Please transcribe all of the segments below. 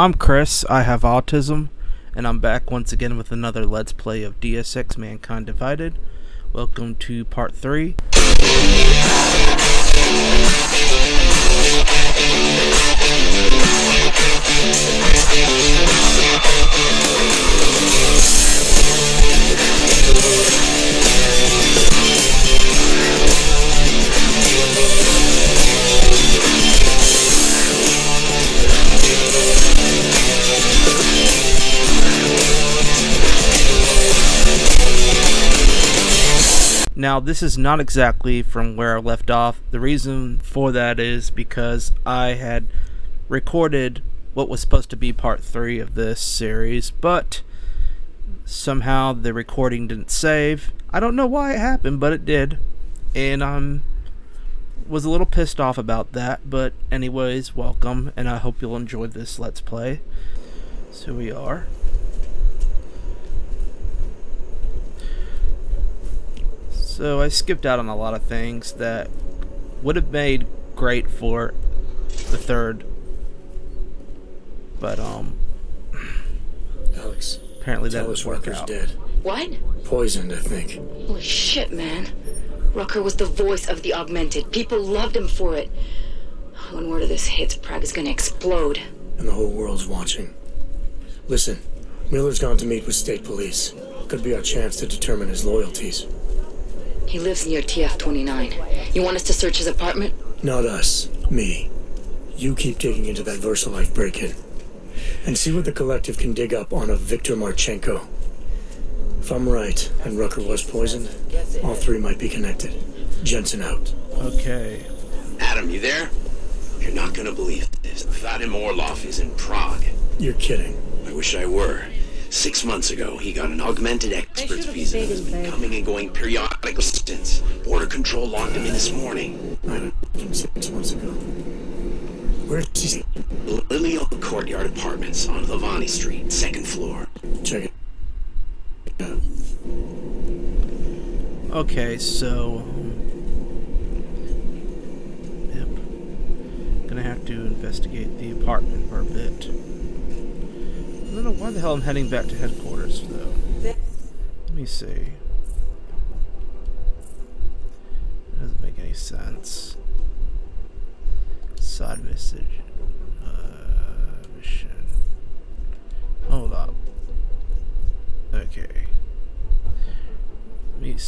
I'm Chris, I have autism, and I'm back once again with another Let's Play of Deus Ex Mankind Divided. Welcome to part 3. Now, this is not exactly from where I left off. The reason for that is because I had recorded what was supposed to be part 3 of this series, but somehow the recording didn't save. I don't know why it happened, but it did. And I'm was a little pissed off about that, but anyways, welcome and I hope you'll enjoy this let's play. So we are. So I skipped out on a lot of things that would have made great for the third. But um Alex, apparently that was us work out. dead. What? Poisoned, I think. Holy shit, man. Rucker was the voice of the augmented. People loved him for it. When word of this hits, Prague is gonna explode. And the whole world's watching. Listen, Miller's gone to meet with state police. Could be our chance to determine his loyalties. He lives near TF-29. You want us to search his apartment? Not us. Me. You keep digging into that VersaLife break-in. And see what the collective can dig up on a Viktor Marchenko. If I'm right, and Rucker was poisoned, all three might be connected. Jensen out. Okay. Adam, you there? You're not gonna believe this. Vadim Orlov is in Prague. You're kidding. I wish I were. Six months ago, he got an augmented expert's visa and has been coming and going periodically since. Border control locked him in this morning. Right, from six months ago. Where's he? Lilio Courtyard Apartments on Lavani Street, second floor. Check it. Okay, so Yep. Gonna have to investigate the apartment for a bit. I don't know why the hell I'm heading back to headquarters though. Let me see. Doesn't make any sense. Side message.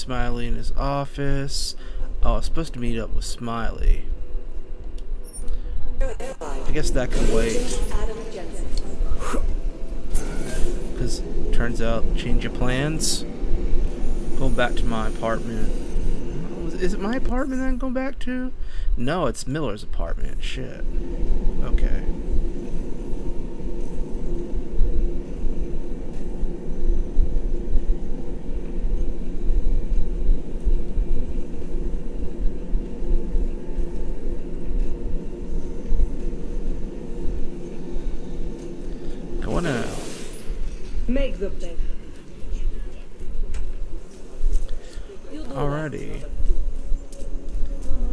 Smiley in his office. Oh, I was supposed to meet up with Smiley. I guess that can wait. Because turns out, change of plans. Going back to my apartment. Is it my apartment that I'm going back to? No, it's Miller's apartment. Shit. Okay. Going out. Make the bed. Alrighty.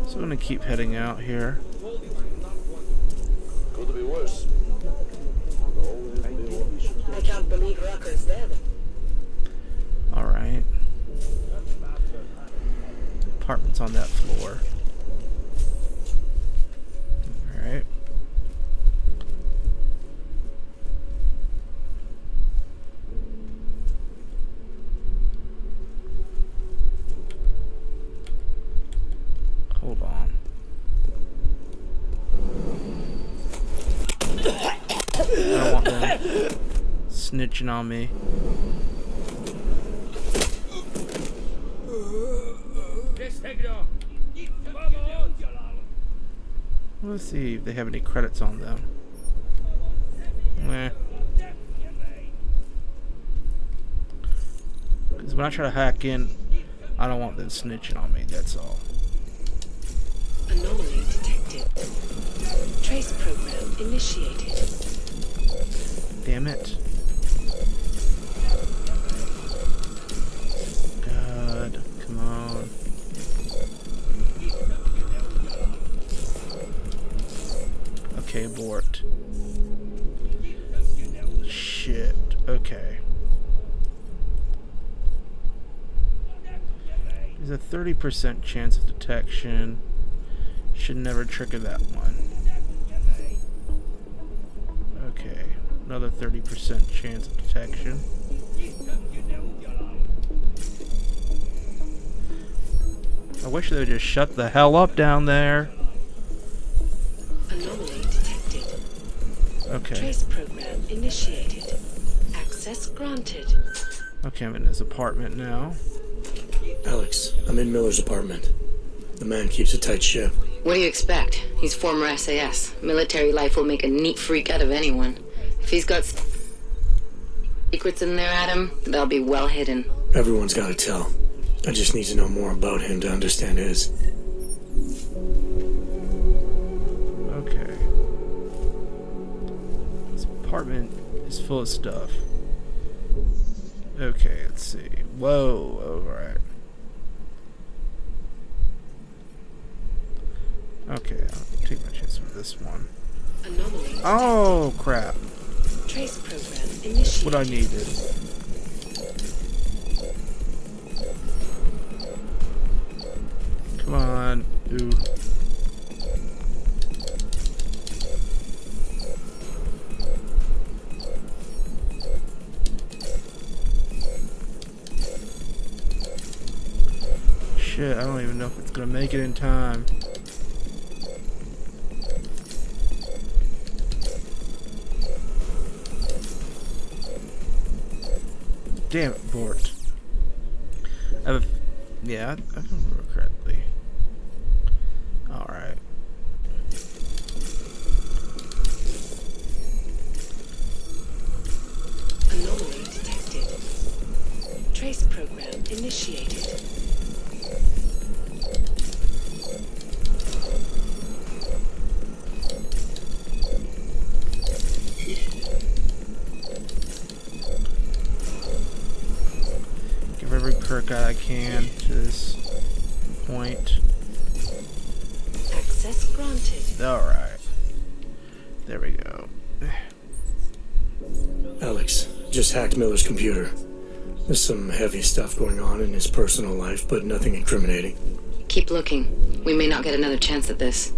So I'm gonna keep heading out here. Could be worse. I can't believe Rucker's dead. Alright. Apartment's on that floor. Alright. Hold on. I don't want them snitching on me. Let's see if they have any credits on them. Meh. Because when I try to hack in, I don't want them snitching on me, that's all. Anomaly detected. Trace program initiated. Damn it. Um, okay, abort. Shit. Okay. There's a 30% chance of detection. Should never trigger that one. Okay. Another 30% chance of detection. I wish they would just shut the hell up down there. Anomaly detected. Okay. Trace program initiated. Access granted. Okay, I'm in his apartment now. Alex, I'm in Miller's apartment. The man keeps a tight ship. What do you expect? He's former SAS. Military life will make a neat freak out of anyone. If he's got secrets in there, Adam, they'll be well hidden. Everyone's got to tell. I just need to know more about him to understand his. Okay. This apartment is full of stuff. Okay, let's see. Whoa, alright. Okay, I'll take my chance with this one. Anomaly. Oh, crap. Trace program initiated. What I needed. Come on. Ooh. Shit, I don't even know if it's gonna make it in time. Damn it, Bort. I have a, yeah, I, I can remember. Initiated. Give every perk I can to this point. Access granted. Alright. There we go. Alex, just hacked Miller's computer. There's some heavy stuff going on in his personal life, but nothing incriminating. Keep looking. We may not get another chance at this.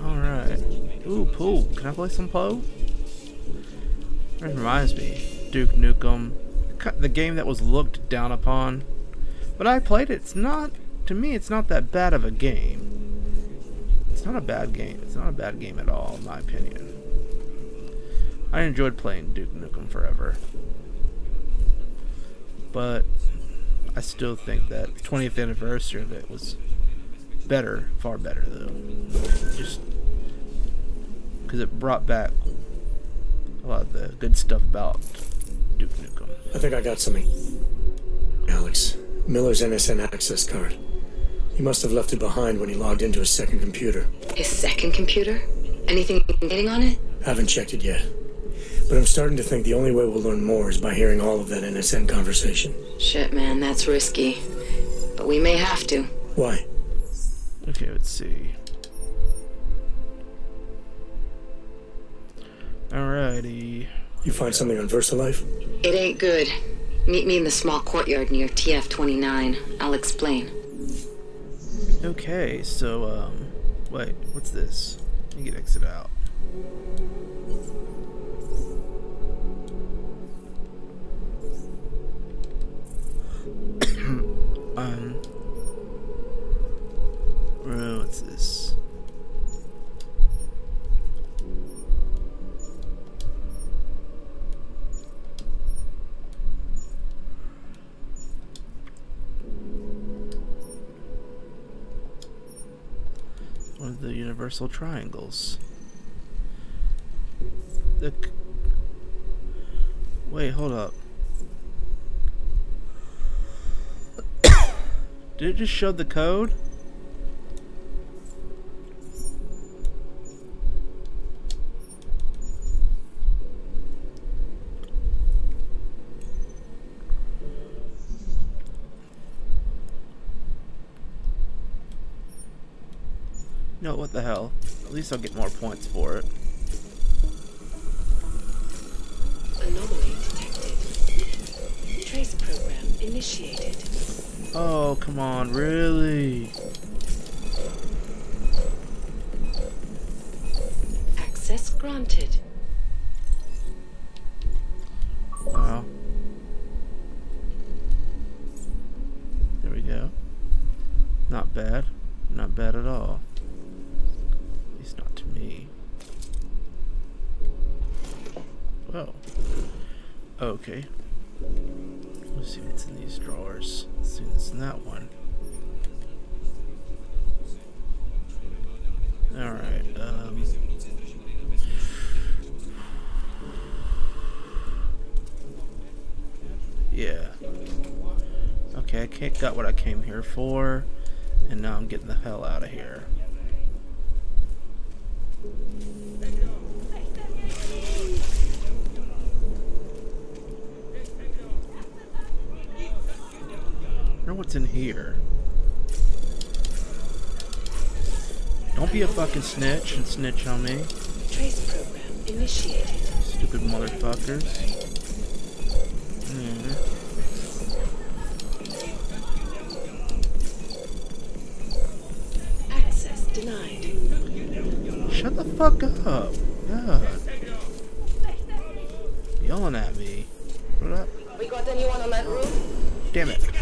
Alright. Ooh, pool. Can I play some Poe? That reminds me. Duke Nukem. The game that was looked down upon. But I played it. It's not, to me, it's not that bad of a game. It's not a bad game. It's not a bad game at all, in my opinion. I enjoyed playing Duke Nukem Forever. But I still think that 20th anniversary of it was better, far better though. Just because it brought back a lot of the good stuff about Duke Nukem. I think I got something. Alex, Miller's NSN access card. He must have left it behind when he logged into his second computer. His second computer? Anything getting on it? Haven't checked it yet. But I'm starting to think the only way we'll learn more is by hearing all of that NSN conversation. Shit, man, that's risky. But we may have to. Why? Okay, let's see. Alrighty. You find something on VersaLife? It ain't good. Meet me in the small courtyard near TF 29. I'll explain. Okay, so, um, wait, what's this? Let me get exit out. Um, what's this? One of the universal triangles. The Wait, hold up. Did it just show the code? No, what the hell? At least I'll get more points for it. Come on, really? Access granted. Okay, I got what I came here for, and now I'm getting the hell out of here. wonder what's in here. Don't be a fucking snitch and snitch on me, Trace program initiated. stupid motherfuckers. Fuck up. God. Yelling at me. What up? We got anyone on that roof? Damn it.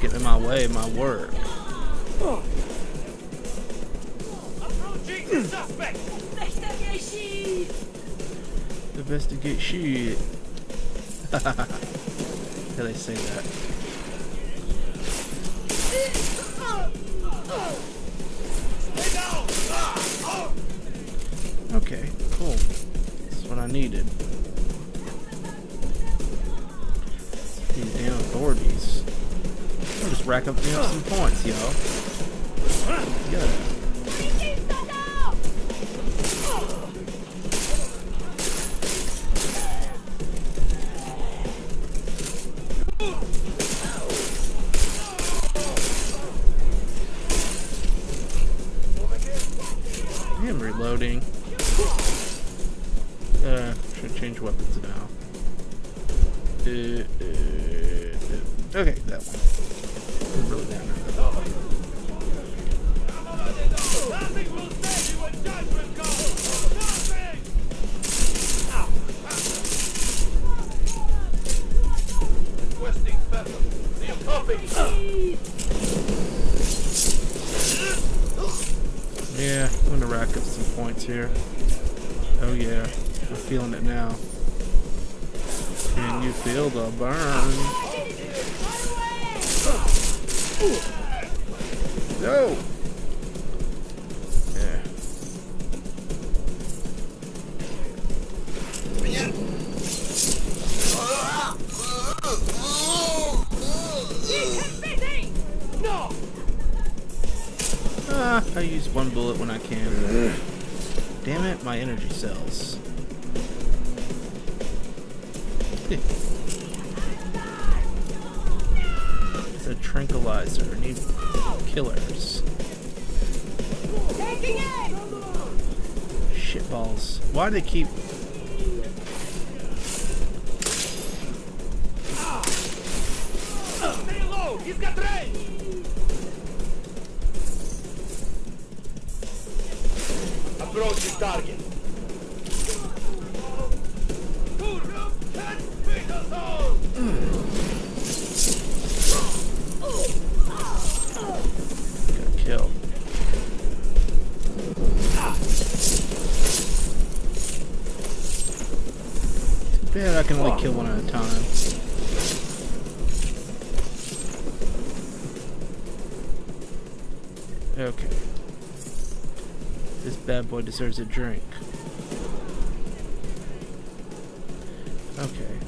Getting in my way my work. Investigate shit. yeah, they say that. Okay, cool. That's what I needed. These damn authorities. Rack up me up some points, yo. Yeah. One bullet when I can. Damn it, my energy cells. it's a tranquilizer. I need killers. Shitballs. Why do they keep... Okay. This bad boy deserves a drink. Okay,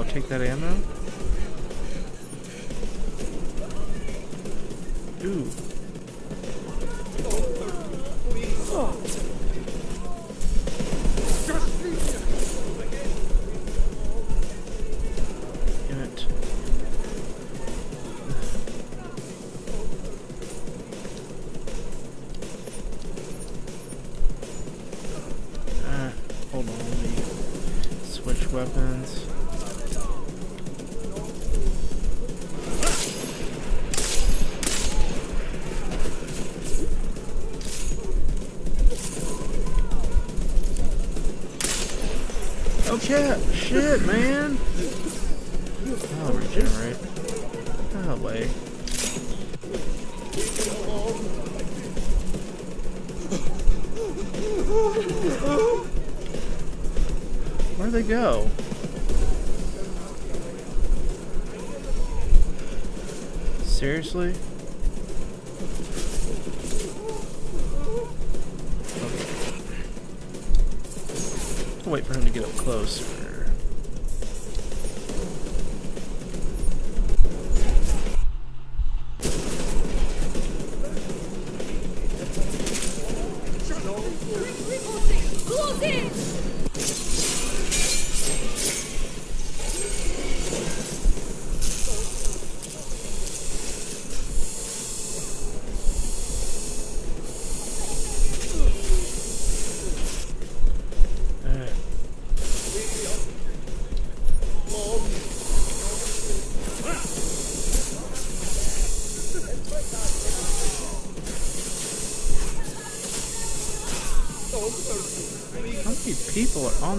I'll take that ammo. Ooh. Seriously? Wait for him to get up closer.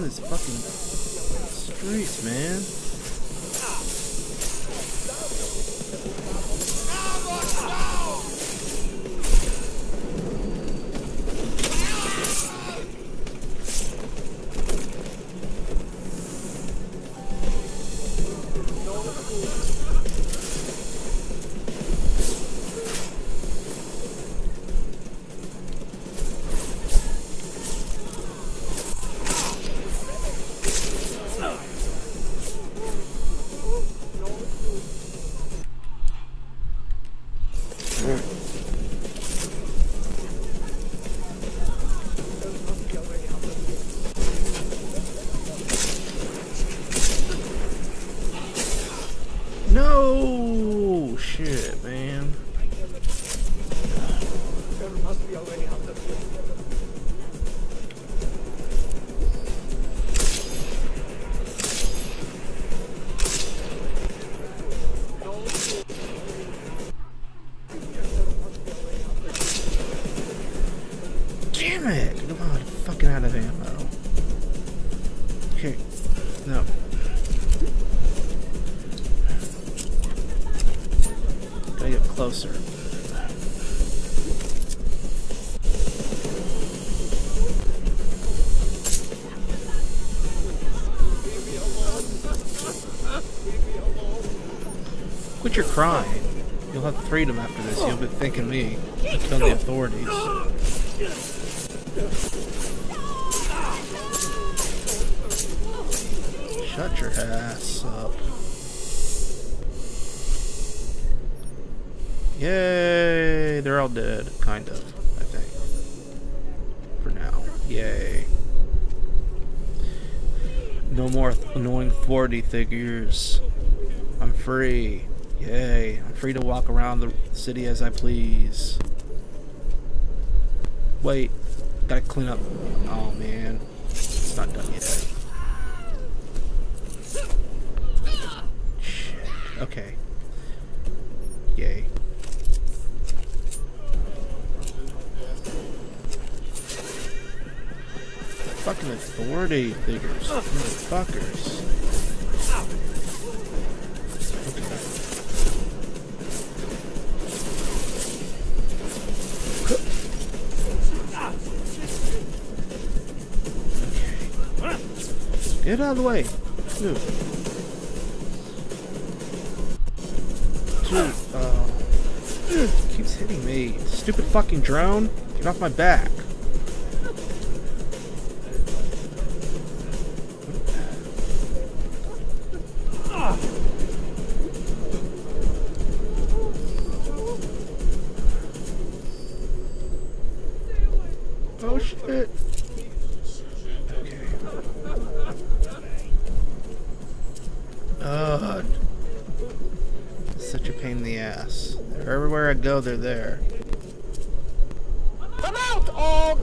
This fucking closer. Quit your crying. You'll have freedom after this. You'll be thanking me. I killed the authorities. Shut your ass up. Yay! They're all dead, kind of, I think. For now. Yay. No more annoying authority figures. I'm free. Yay. I'm free to walk around the city as I please. Wait. Gotta clean up. Oh man. It's not done yet. Shit. Okay. Yay. Fucking authority figures. Motherfuckers. Get out of the way. Dude. Dude, uh, keeps hitting me. Stupid fucking drone. Get off my back. Go, they're there. Come out, Og!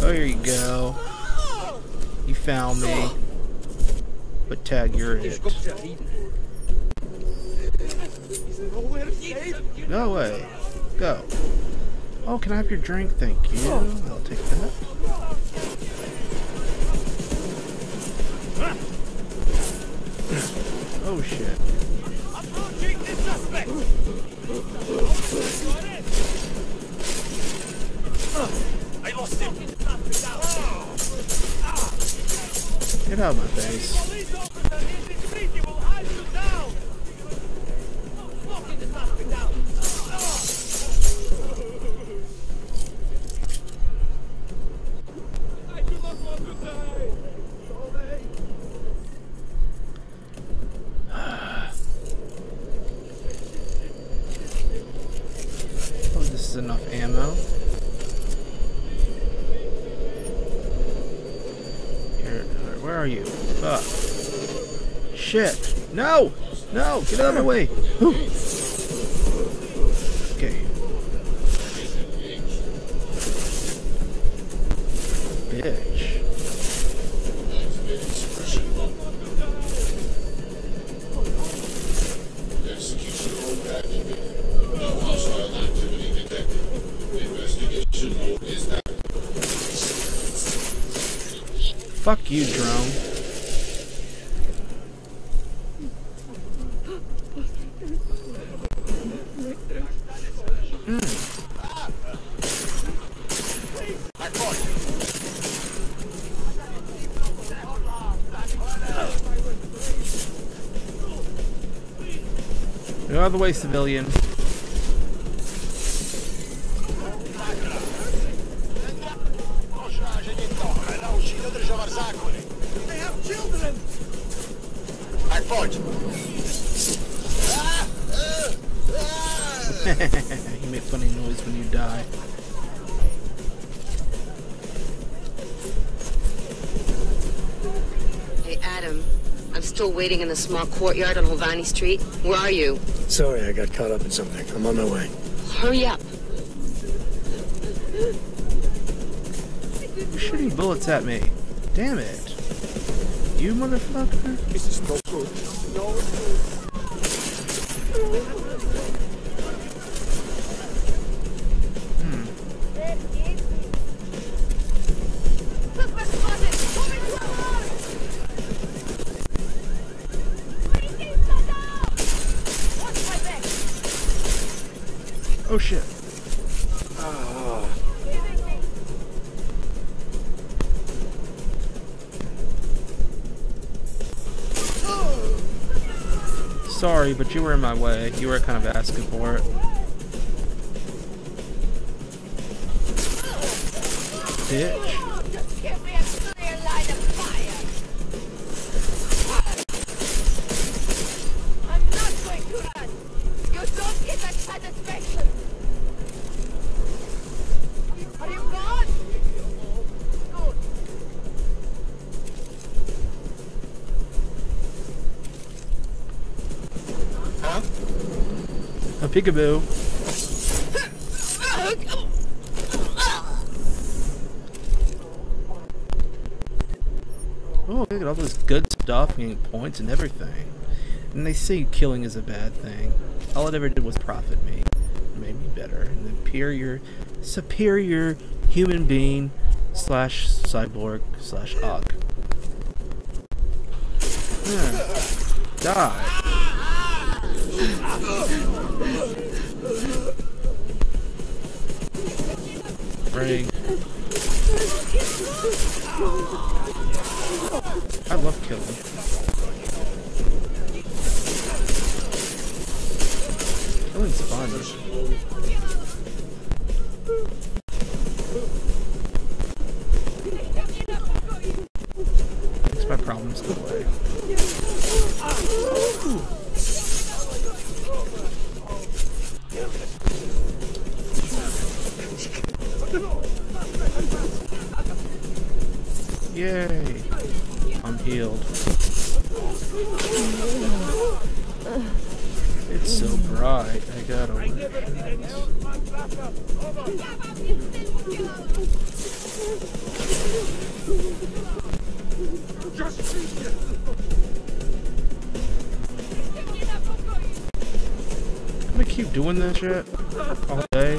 Oh, here you go. You found me. But tag, you're it. Go away. Go. Oh, can I have your drink? Thank you. I'll take that. Oh shit. Approaching the suspect! I lost him! Get out of my face. Get out of my way! Okay. Bitch. Fuck you, drone. The way, civilian. They have you make funny noise when you die. Hey, Adam. I'm still waiting in the small courtyard on Hovani Street. Where are you? Sorry, I got caught up in something. I'm on my way. Hurry up. You're shooting bullets at me. Damn it. You motherfucker. This is no good. No good. Oh shit. Sorry, but you were in my way. You were kind of asking for it. Bitch. Peekaboo. Oh, look at all this good stuff, getting points and everything. And they say killing is a bad thing. All it ever did was profit me. It made me better. And the superior, superior human being slash cyborg slash og. Yeah. Hmm. Die. Ring. I love killing. Killing's fun. Yay! I'm healed. It's so bright, I gotta. I'm gonna keep doing this shit all day.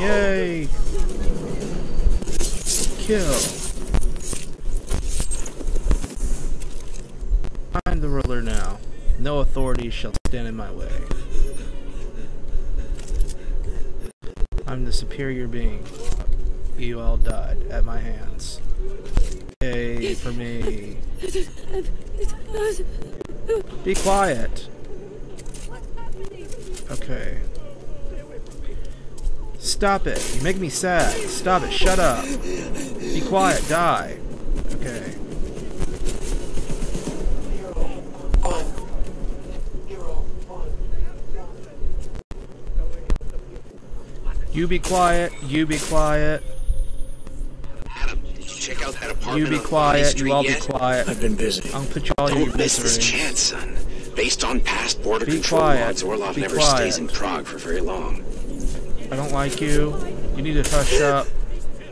Yay! Kill. I'm the ruler now. No authority shall stand in my way. I'm the superior being. You all died at my hands. Yay for me. Be quiet. Okay. Stop it. You make me sad. Stop it. Shut up. Be quiet. Die. Okay. You be quiet. You be quiet. Adam, did you check out that apartment You be quiet. Street You all be quiet. I've been busy. I'll put you all in your Don't miss this chance, son. Based on past border Be control quiet. logs, Orlov Be never quiet. stays in Prague for very long. I don't like you. You need to hush up.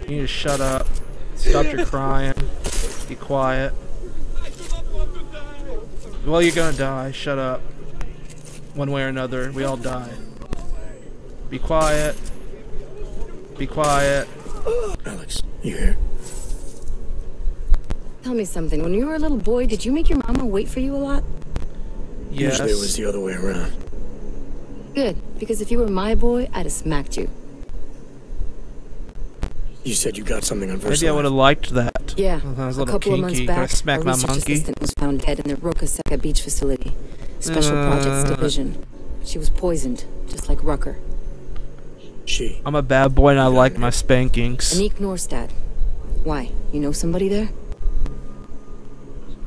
You need to shut up. Stop your crying. Be quiet. Well, you're gonna die. Shut up. One way or another, we all die. Be quiet. Be quiet. Alex, you here? Tell me something. When you were a little boy, did you make your mama wait for you a lot? Yes. Usually it was the other way around. Good, because if you were my boy, I'd have smacked you. You said you got something on Maybe I would have liked that. Yeah, That was a a little couple of months kinky. Back, smack a my research monkey? assistant was found dead in the Rokaseka Beach facility. Special Projects Uh. Division. She was poisoned, just like Rucker. She. I'm a bad boy and I like my spankings. Anik Norstad. Why? You know somebody there?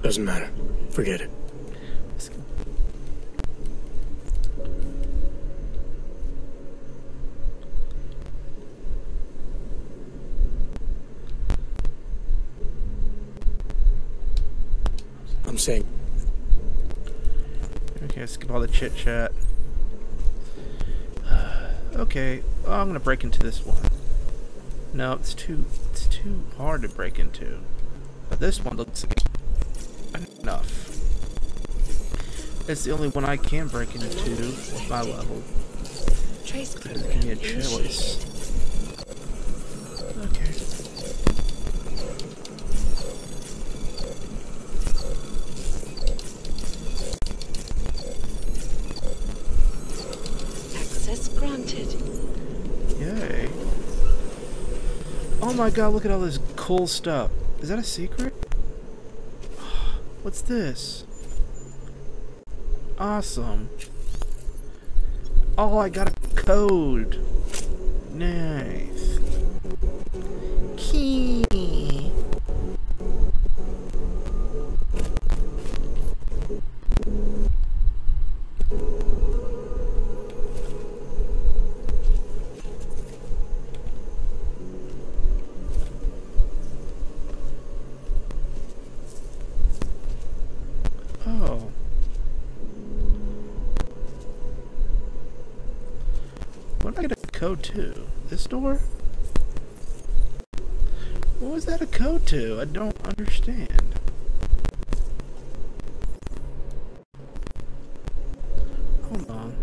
Doesn't matter. Forget it. Saying Okay, skip all the chit chat. okay, well, I'm gonna break into this one. No, it's too it's too hard to break into. But this one looks like enough. It's the only one I can break into with my level. Trace Give program me a initiated. choice. Oh my god, look at all this cool stuff. Is that a secret? What's this? Awesome. Oh, I got a code. Nice. To? This door? What was that a code to? I don't understand. Hold on.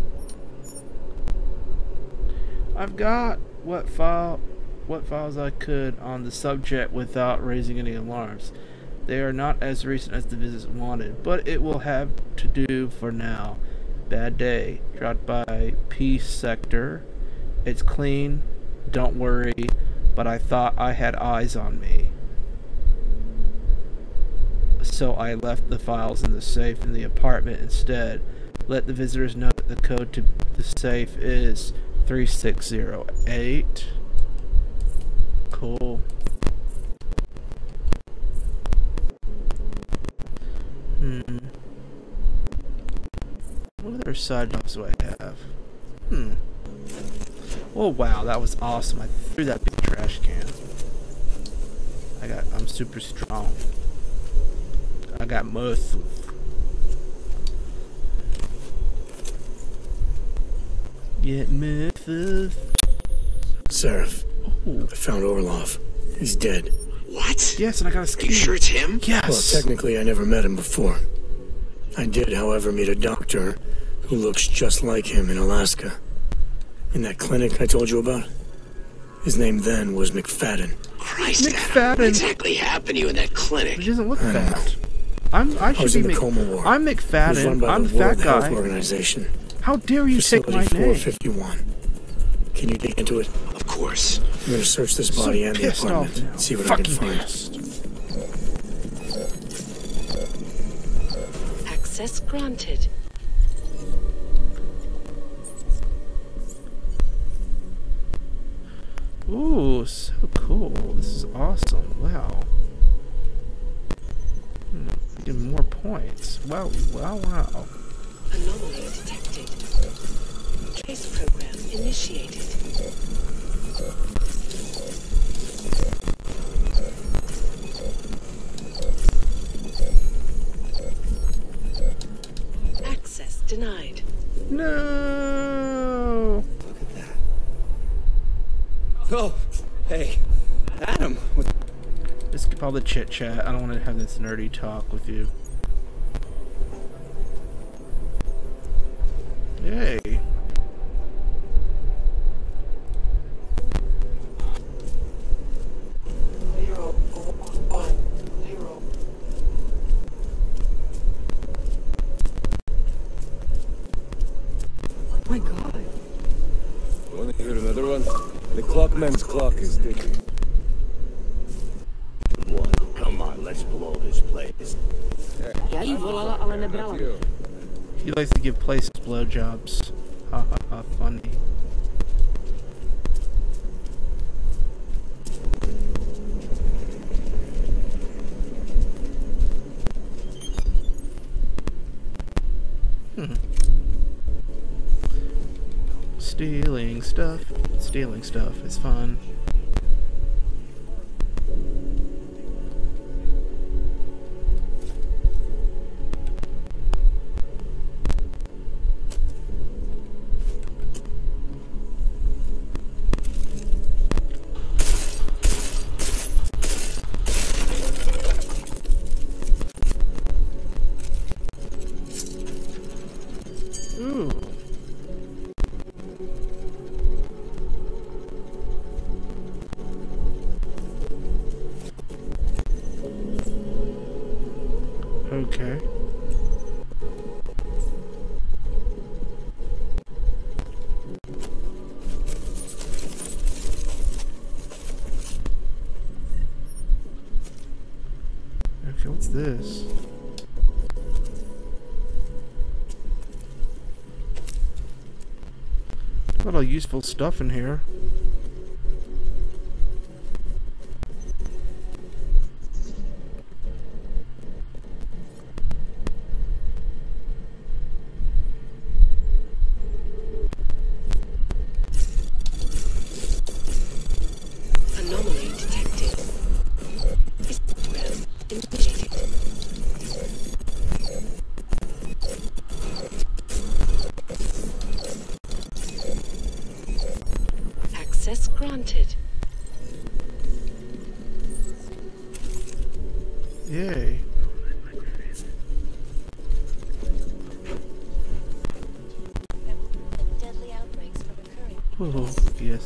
I've got what file what files I could on the subject without raising any alarms. They are not as recent as the visit wanted, but it will have to do for now. Bad day. Dropped by Peace Sector. It's clean. Don't worry. But I thought I had eyes on me. So I left the files in the safe in the apartment instead. Let the visitors know that the code to the safe is 3608. Cool. Hmm. What other side jobs do I have? Hmm. Oh wow, that was awesome. I threw that big trash can. I got I'm super strong. I got muscles. Get muscles. Sarif, Oh. I found Orlov. He's dead. What? Yes, and I got a Are ski. you sure it's him? Yes. Well, technically, I never met him before. I did, however, meet a doctor who looks just like him in Alaska. In that clinic I told you about. His name then was McFadden. Christ, Adam. McFadden. What exactly happened to you in that He clinic? doesn't look I fat. I'm I I should was be in the Mc- coma ward. I'm McFadden. run by I'm the the fat World Health guy. Organization. How dare you take my Facility name? 451. Can you dig into it? Of course. I'm gonna search this So body and the pissed off apartment. now. See what I can Fucking find. pissed. Access granted. Ooh, so cool. This is awesome. Wow. Hmm, Getting more points. Wow, wow, wow. Anomaly detected. Trace program initiated. Adam. Just skip all the chit chat. I don't want to have this nerdy talk with you. Yay. Stealing stuff is fun. Useful stuff in here.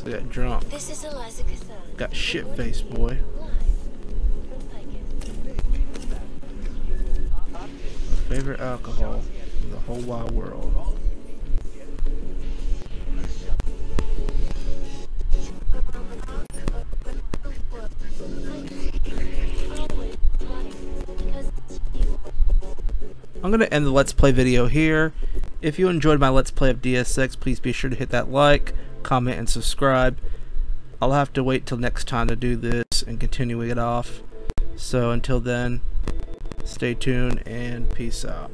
I got drunk. This is Eliza Cassan. Got shit faced, boy. Picus. Favorite alcohol in the whole wide world. I'm going to end the Let's Play video here. If you enjoyed my Let's Play of Deus Ex, please be sure to hit that like, comment, and subscribe. I'll have to wait till next time to do this and continuing it off. So until then, stay tuned and peace out.